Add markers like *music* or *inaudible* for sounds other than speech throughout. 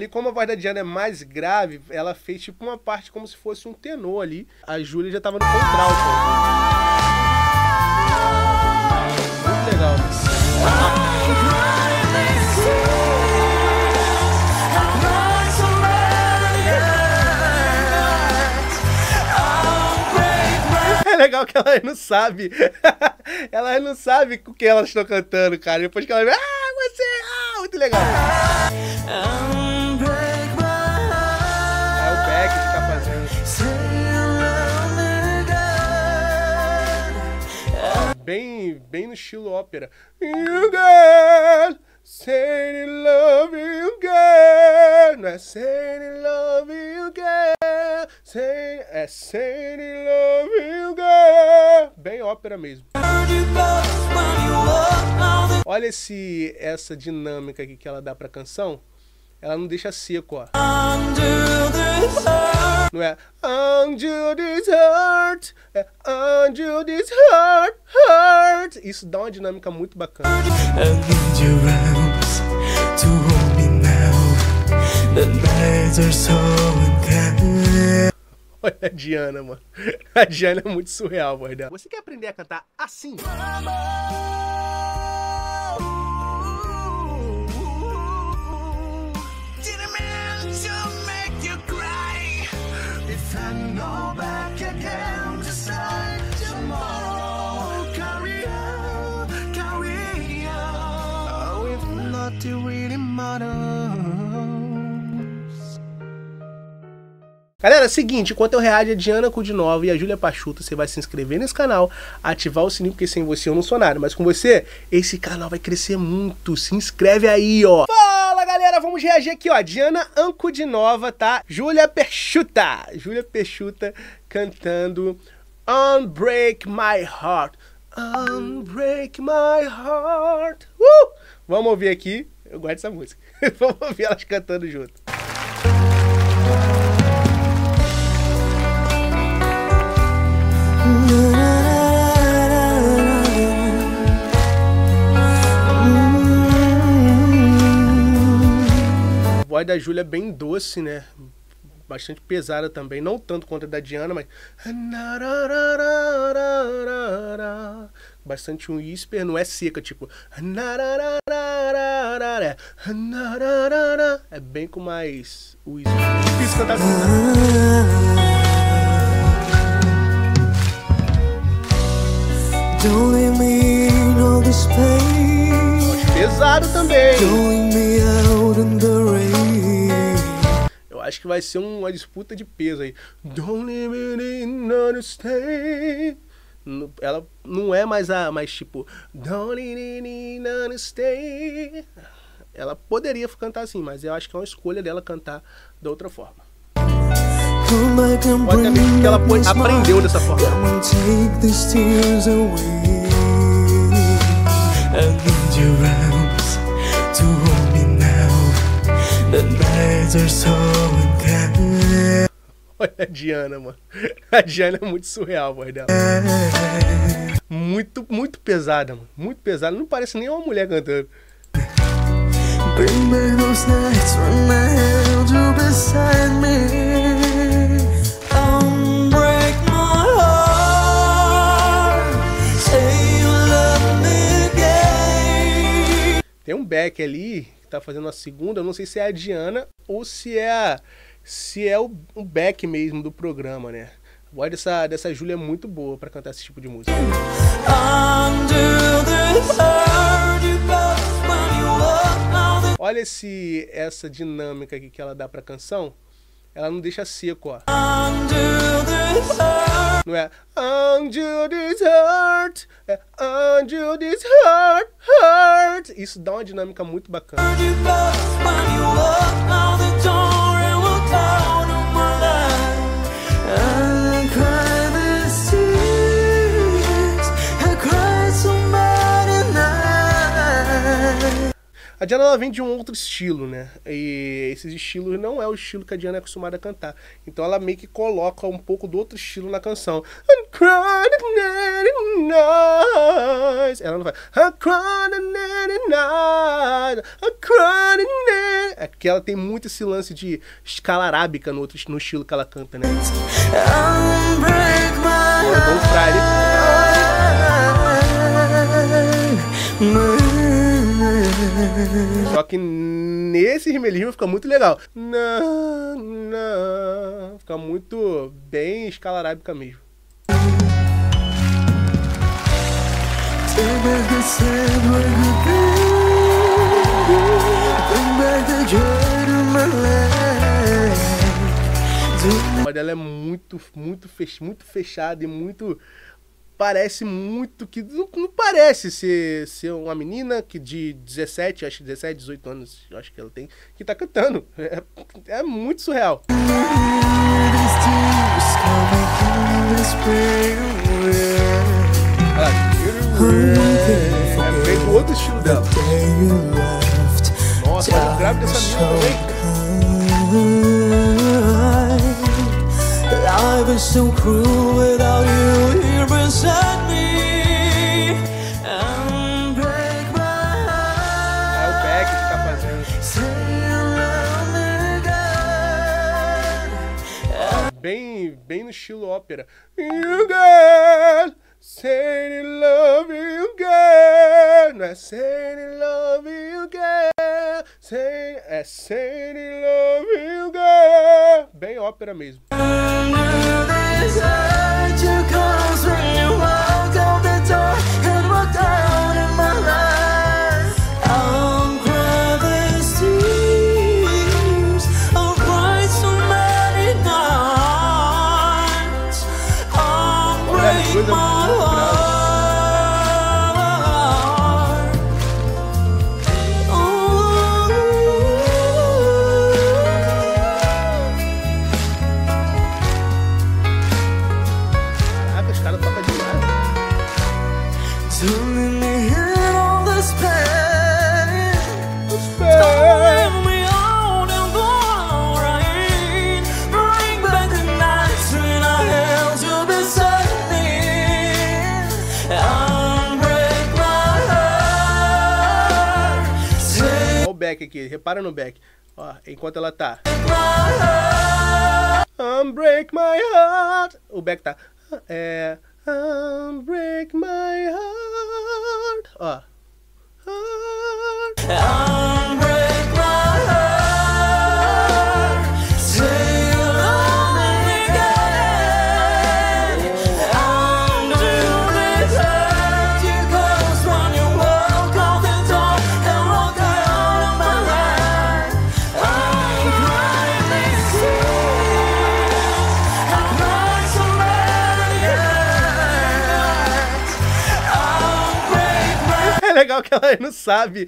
Ali, como a voz da Diana é mais grave, ela fez tipo uma parte como se fosse um tenor ali. A Júlia já tava no contralto. Muito legal. É legal que ela não sabe. *laughs* ela não sabe com que elas estão cantando, cara. Depois que ela vê, ah, você, ah, muito legal. É Bem, bem no estilo ópera. You got say love you girl. Não é say love you girl. Say, é say love you girl. Bem ópera mesmo. Olha esse, essa dinâmica aqui que ela dá pra canção. Ela não deixa seco, ó. Não é Under this heart, é Under this heart, heart. Isso dá uma dinâmica muito bacana. Olha a Diana, mano. A Diana é muito surreal, a voz dela. Você quer aprender a cantar assim? Galera, é seguinte, enquanto eu reajo a Diana Kudinova e a Júlia Pachuta, você vai se inscrever nesse canal, ativar o sininho, porque sem você eu não sou nada. Mas com você, esse canal vai crescer muito. Se inscreve aí, ó. Fala, galera, vamos reagir aqui, ó. Diana Ancudinova, tá? Júlia Peixuta. Júlia Peixuta cantando Unbreak My Heart. Unbreak My Heart. Uh! Vamos ouvir aqui. Eu gosto dessa música. *laughs* vamos ouvir elas cantando junto. A voz da Júlia é bem doce, né? Bastante pesada também. Não tanto quanto a da Diana, mas. Bastante um whisper, não é seca, tipo. É bem com mais whisper. Difícil cantar assim? Don't leave me all this pain. Pesado também. Eu acho que vai ser uma disputa de peso aí. Don't leave me in all this pain. Ela não é mais a mais tipo. Ela poderia cantar assim, mas eu acho que é uma escolha dela cantar da outra forma. Ou até mesmo que ela aprendeu dessa forma. The nights are so. Olha a Diana, mano. A Diana é muito surreal a voz dela. Muito, muito pesada, mano. Muito pesada. Não parece nem uma mulher cantando. Tem um back ali que tá fazendo a segunda. Eu não sei se é a Diana ou se é a, se é o, o back mesmo do programa, né? A voz dessa, dessa Júlia é muito boa pra cantar esse tipo de música. Olha esse, essa dinâmica aqui que ela dá pra canção. Ela não deixa seco, ó. Não é Under this heart, é Under this heart, heart. Isso dá uma dinâmica muito bacana. A Diana ela vem de um outro estilo, né? E esses estilos não é o estilo que a Diana é acostumada a cantar. Então ela meio que coloca um pouco do outro estilo na canção. I'm crying night. Ela não vai. I'm crying night. I'm crying night. É que ela tem muito esse lance de escala arábica no, outro, no estilo que ela canta, né? Que nesse rimelismo fica muito legal. Não, não. Fica muito bem escala arábica mesmo. A dela é muito, muito, fech, muito fechada e muito. Parece muito que. Não, não parece ser, ser uma menina que de 17, acho que 17, 18 anos, eu acho que ela tem, que tá cantando. É, é muito surreal. Olha lá. É bem do outro estilo dela. Nossa, mas o grave dessa menina também. Life is so cruel without you me. And break my É o heart. Beck que tá fazendo. Again. Bem, bem no estilo ópera. You got say love you again. Não é say love you again. Say, é say love you again. Bem ópera mesmo. You Beck aqui, repara no Beck. Ó, enquanto ela tá. Unbreak my heart. O Beck tá. É. Unbreak my heart. Ó. Heart. Legal que ela não sabe.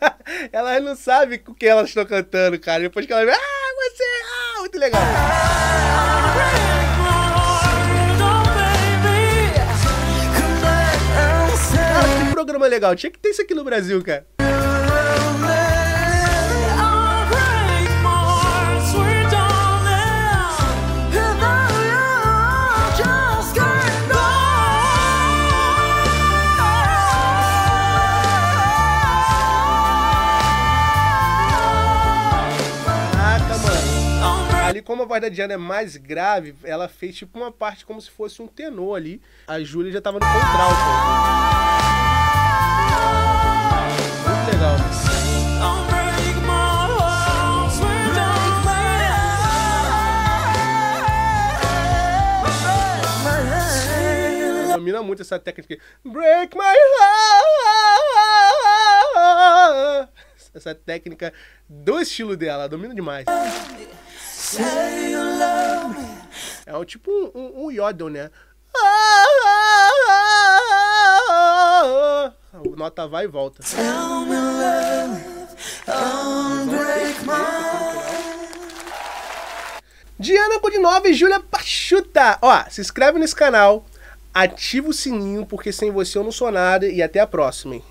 *laughs* ela não sabe com quem elas estão cantando, cara. Depois que ela ah, você. Ah, muito legal. Cara, que programa legal. Tinha que ter isso aqui no Brasil, cara. Ali, como a voz da Diana é mais grave, ela fez tipo uma parte como se fosse um tenor ali. A Júlia já tava no contralto. Muito legal. Domina muito essa técnica. Break my heart. Essa técnica do estilo dela, domina demais. É tipo um, um, um yodel, né? A nota vai e volta. Diana Godinova e Júlia Pachuta. Ó, se inscreve nesse canal, ativa o sininho, porque sem você eu não sou nada. E até a próxima, hein?